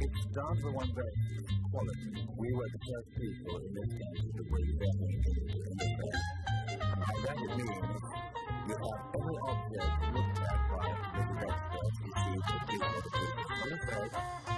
It's down to one day. quality. We were the first people in this country to bring them into this that means you have every object looked at by the experts to see the people of the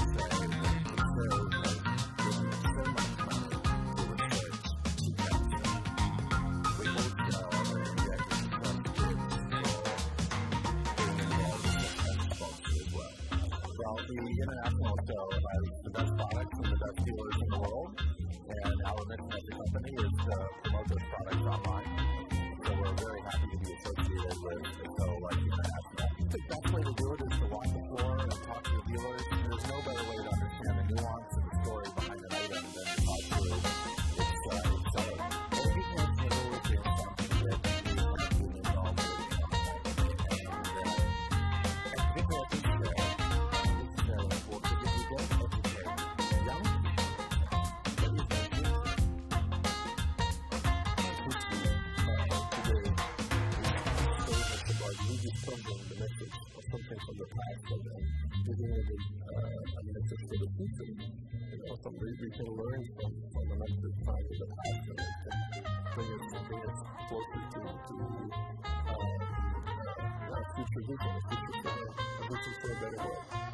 to promote those products online. From the past and then uh, a message for the future. You know, we can learn from, from time in the past and it bring us, bring us closer to, to uh, uh, future vision, a future for a future for a better world.